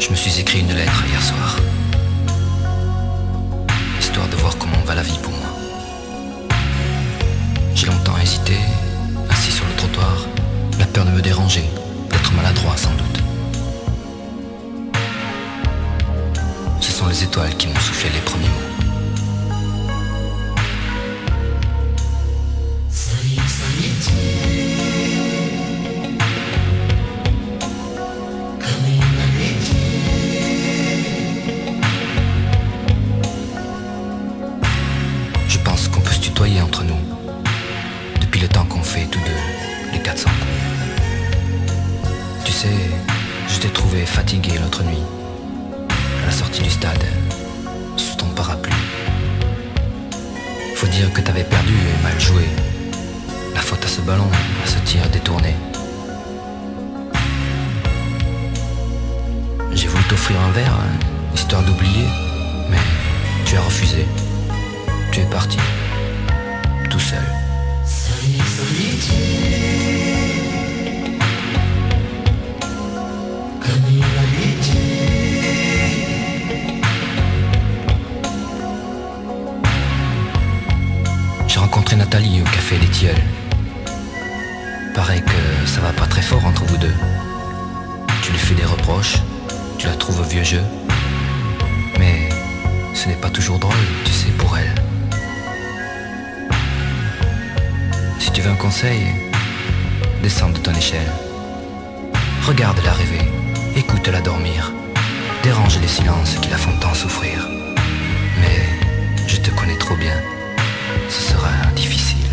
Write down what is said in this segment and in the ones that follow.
Je me suis écrit une lettre hier soir. Histoire de voir comment va la vie pour moi. J'ai longtemps hésité, assis sur le trottoir, la peur de me déranger, d'être maladroit sans doute. Ce sont les étoiles qui m'ont soufflé les premiers mots. Entre nous. Depuis le temps qu'on fait tous deux les 400 coups. Tu sais, je t'ai trouvé fatigué l'autre nuit. À la sortie du stade, sous ton parapluie. Faut dire que t'avais perdu et mal joué. La faute à ce ballon, à ce tir détourné. J'ai voulu t'offrir un verre, hein, histoire d'oublier, mais tu as refusé. Tu es parti, tout seul. J'ai rencontré Nathalie au café des Tilleuls. Paraît que ça va pas très fort entre vous deux. Tu lui fais des reproches, tu la trouves vieux jeu. Mais ce n'est pas toujours drôle, tu sais, pour elle. Tu veux un conseil, descends de ton échelle. Regarde-la rêver, écoute-la dormir. Dérange les silences qui la font tant souffrir. Mais je te connais trop bien, ce sera difficile.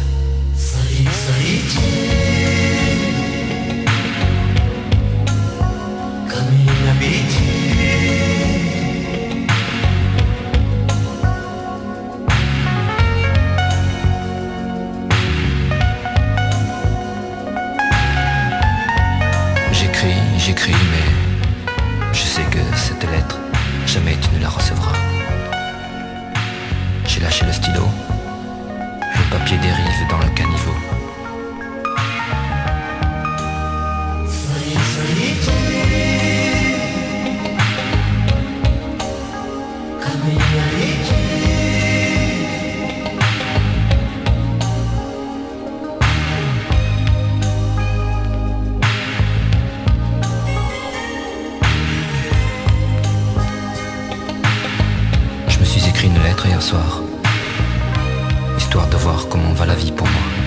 Jamais tu ne la recevras. J'ai lâché le stylo, le papier dérive hier soir, histoire de voir comment va la vie pour moi.